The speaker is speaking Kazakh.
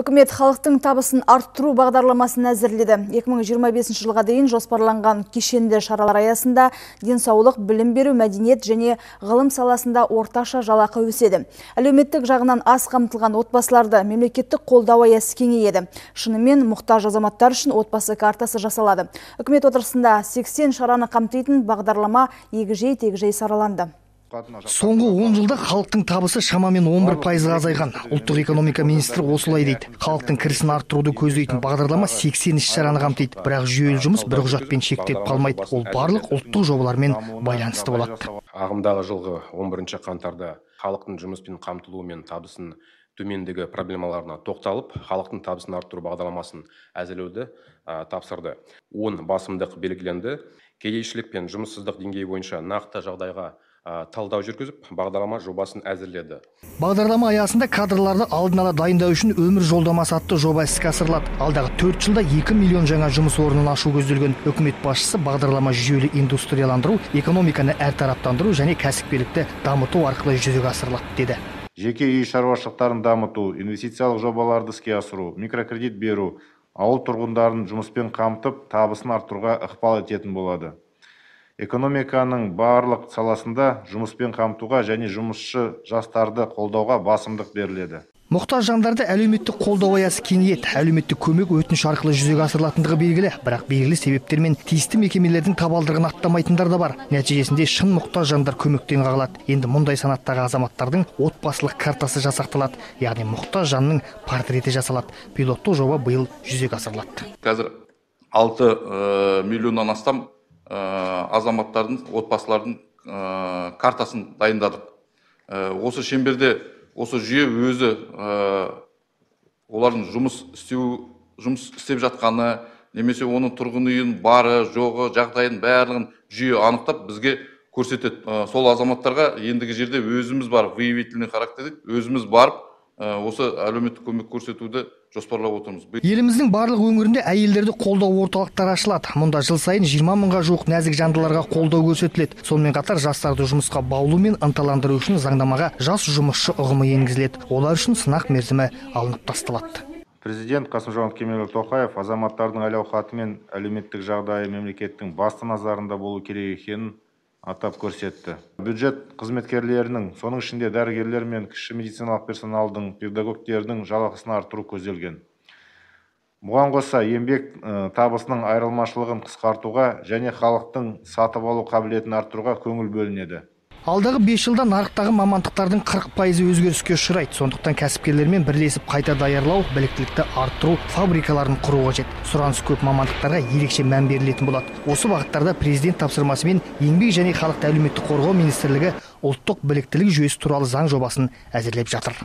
Үкімет халықтың табысын арттыру бағдарламасын әзірледі. 2025 жылға дейін жоспарланған кешенді шаралар аясында денсаулық, білім беру, мәдениет және ғылым саласында орташа жалақы өседі. Әлеуметтік жағынан аз қамтылған отбасыларды мемлекеттік қолдау аясы кеңейеді. Шынымен мұқтаж азаматтар үшін отбасы картасы жасалады. Үкімет отырысында 80 шараны қамтитын бағдарлама егжей-тегжей сараланды. Соңғы 10 жылда халықтың табысы шамамен 11 пайызға азайған. Ұлттық экономика министрі осылай дейді. Халықтың кірісін арттыруды көздейтін бағдарлама 80 іс шараны қамтиды. Бірақ жүйелі жұмыс бір құжатпен шектеліп қалмайды. Ол барлық ұлттық жобалармен байланысты болады. Ағымдағы жылғы 11 қаңтарда халықтың жұмыспен қамтылуы мен табысын төмендігі проблемаларына тоқталып, халықтың табысын арттыру бағдарламасын әзірлеуді тапсырды. 10 басымдық белгіленді. Кедейшілік пен жұмыссыздық деңгейі бойынша нақты жағдайға талдау жүргізіп бағдарлама жобасын әзірледі. Бағдарлама аясында кадрларды алдын ала дайындау үшін өмір жолдамасы атты жоба іске асырылады. Алдағы төрт жылда екі миллион жаңа жұмыс орнын ашу көзделген. Үкімет басшысы бағдарлама жүйелі индустрияландыру экономиканы әртараптандыру және кәсіпкерлікті дамыту арқылы жүзеге асырылады деді. Жеке үй шаруашылықтарын дамыту инвестициялық жобаларды іске асыру микрокредит беру ауыл тұрғындарын жұмыспен қамтып табысын арттыруға ықпал ететін болады. Экономиканың барлық саласында жұмыспен қамтуға және жұмысшы жастарды қолдауға басымдық беріледі. Мұқтаж жандарды әлеуметтік қолдау аясы кеңейеді. Әлеуметтік көмек өтініш арқылы жүзеге асырылатындығы белгілі. Бірақ белгілі себептермен тиісті мекемелердің табалдырығын аттамайтындар да бар. Нәтижесінде шын мұқтаж жандар көмектен қағылады. Енді мұндай санаттағы азаматтардың отбасылық картасы жасақталады. Яғни мұқтаж жанның портреті жасалады. Пилоттық жоба биыл жүзеге асырылады. Қазір алты миллионнан астам азаматтардың отбасылардың картасын дайындадық. Осы шеңберде осы жүйе өзі олардың жұмыс істеу жұмыс істеп жатқаны немесе оның тұрғын үйін бары жоғы жағдайын барлығын жүйе анықтап бізге көрсетеді. Сол азаматтарға ендігі жерде өзіміз барып выявительный характер өзіміз барып осы әлеуметтік көмек көрсетуді жоспарлап отырмыз. Еліміздің барлық өңірінде әйелдерді қолдау орталықтары ашылады. Мұнда жыл сайын жиырма мыңға жуық нәзік жандыларға қолдау көрсетіледі. Сонымен қатар жастарды жұмысқа баулу мен ынталандыру үшін заңнамаға жас жұмысшы ұғымы енгізіледі. Олар үшін сынақ мерзімі алынып тасталады. Президент қасым жомарт кемелұлы тоқаев азаматтардың әл ауқаты мен әлеуметтік жағдайы мемлекеттің басты назарында болу керек екенін атап көрсетті. Бюджет қызметкерлерінің соның ішінде дәрігерлер мен кіші медициналық персоналдың педагогтердің жалақысын арттыру көзделген. Бұған қоса еңбек табысының айырмашылығын қысқартуға және халықтың сатып алу қабілетін арттыруға көңіл бөлінеді. Алдағы бес жылда нарықтағы мамандықтардың қырық пайызы өзгеріске ұшырайды. Сондықтан кәсіпкерлермен бірлесіп қайта даярлау біліктілікті арттыру фабрикаларын құру қажет. Сұраныс көп мамандықтарға ерекше мән берілетін болады. Осы бағыттарда президент тапсырмасымен еңбек және халықты әлеуметтік қорғау министрлігі ұлттық біліктілік жүйесі туралы заң жобасын әзірлеп жатыр.